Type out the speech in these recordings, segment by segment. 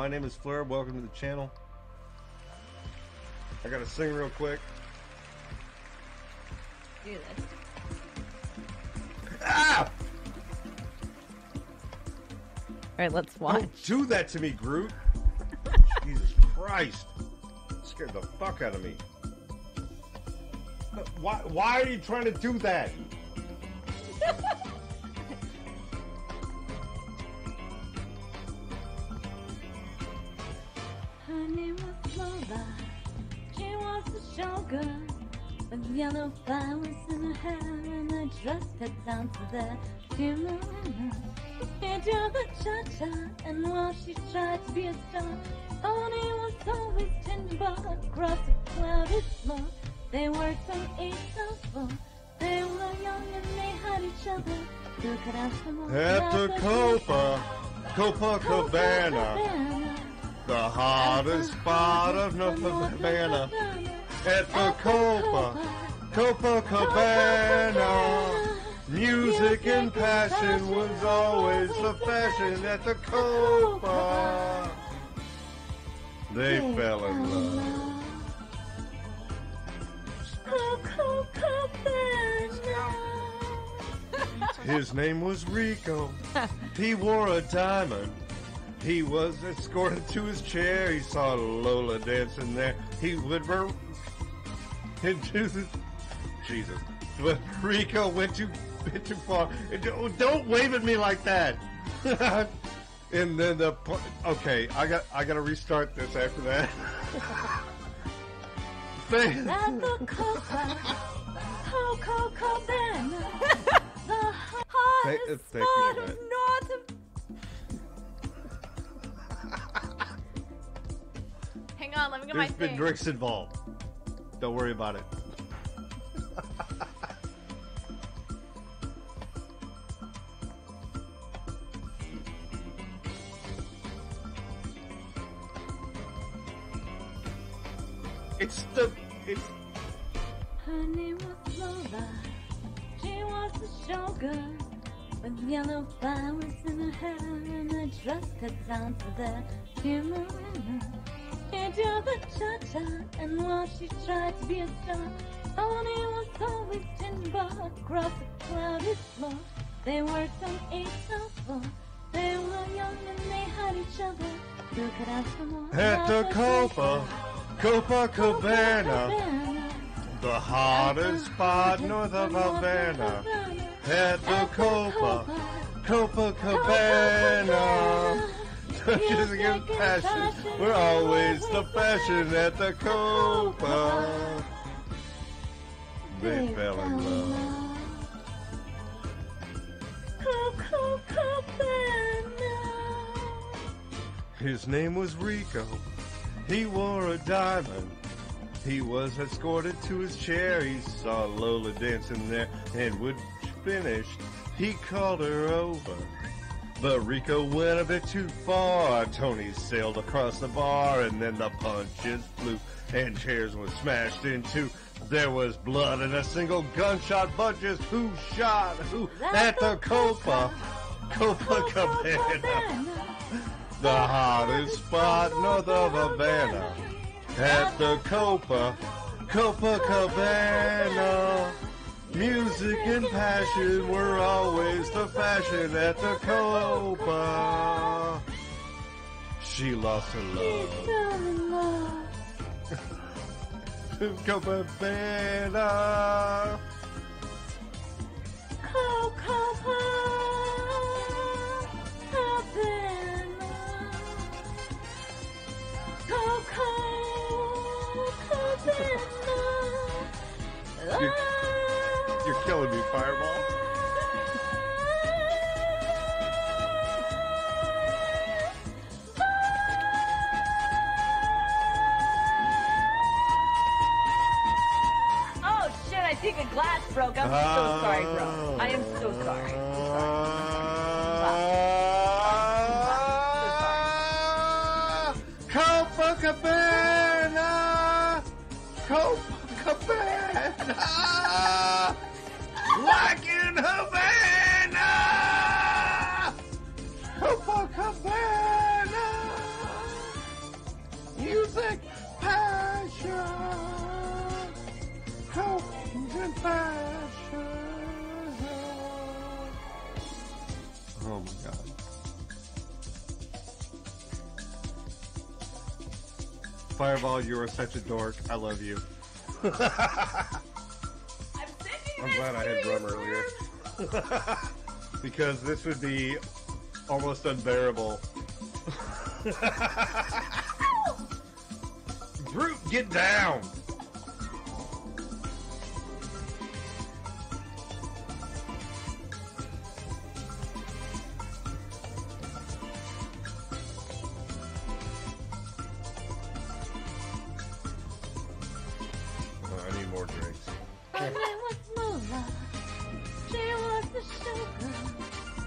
My name is Fleur. Welcome to the channel. I gotta sing real quick. Do this. Ah! All right, let's watch. Don't do that to me, Groot. Jesus Christ. Scared the fuck out of me. Why, why are you trying to do that? Her name was Lola. She was a showgirl with yellow flowers in her hair and a dress cut down to the funeral. She do the cha-cha, and while she tried to be a star, Tony was always tender across a clouded floor. They worked from eight till four. They were young and they had each other. Who could ask for more? At the Copa, Copacabana, Copacabana. The hottest spot of North Havana. At the Copa, Copa Copacabana. Music and passion was always the fashion at the Copa. They fell in love. His name was Rico. He wore a diamond. He was escorted to his chair. He saw Lola dancing there. He would run into the Jesus. But Rico went too bit too far. Don't- Don't wave at me like that. and then the okay, I got I got to restart this after that. Thank- At the Copa, Coco Cabana, the Thank- hottest thank you Hang on, let me get my There's been thing. drinks involved. Don't worry about it. it's the it's Her name was Lola. She was a showgirl with yellow flowers in her hair and a dress cut down to the funeral. She do the cha-cha, and while she tried to be a star, Tony was always timber across a clouded floor. They worked from eight four. They were young and they had each other. Who could ask for more? at the Copa Copacabana, Copacabana. the hottest spot north of Havana. At the Copa Copacabana. Touches against passion. We're always the fashion at the Copa. They fell in love. Coco His name was Rico. He wore a diamond. He was escorted to his chair. He saw Lola dancing there and would finish. He called her over. But Rico went a bit too far. Tony sailed across the bar and then the punches flew and chairs were smashed into. There was blood and a single gunshot, but just who shot who at the Copa? Copacabana. The hottest spot north of Havana. At the Copa, Copa Copacabana. Music and passion were always the fashion at the Copa. She lost her love. Fell in love. Fireball. Oh shit, I think a glass broke. I'm so sorry, bro. I am so sorry. So Copacabana! Oh my god. Fireball, you are such a dork. I love you. I'm I'm glad I had drum earlier. Because this would be almost unbearable. Groot, get down!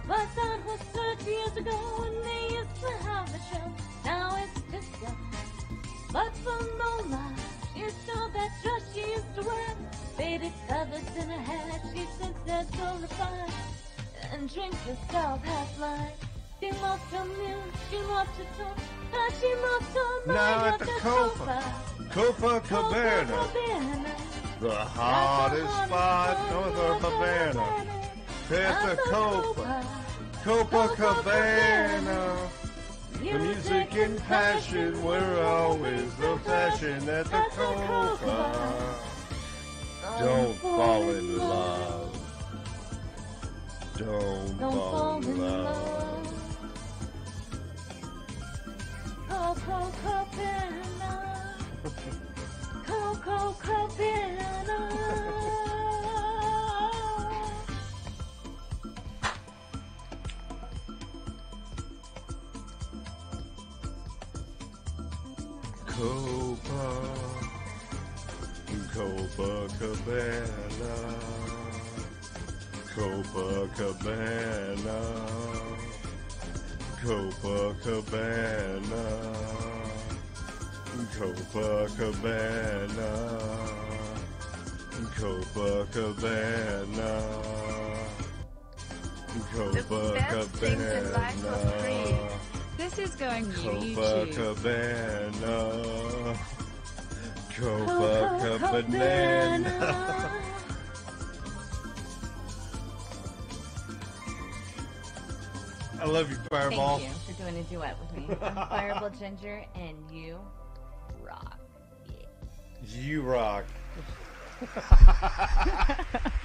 But that was 30 years ago when they used to have a show. Now it's disco. But for Lola, she still that dress she used to wear. Faded feathers in her hair, she thinks they're so refined. And drinks herself half blind. She loves her music, she loves her song, and she loves her Now at the Copa. Copacabana, Copacabana. the hottest spot north of Havana. At the Copa, Copacabana. The music and passion were always the fashion at the Copa. Don't fall in love. Don't Don't fall in love. Coco Cabana. Coco Cabana. Copa, Copacabana, Copacabana, Copacabana, Copacabana, Copacabana, best things in life are free. This is going to YouTube. Copacabana. Copacabana. Cabana. I love you, Fireball. Thank you for doing a duet with me. I'm Fireball Ginger, and you rock. You rock.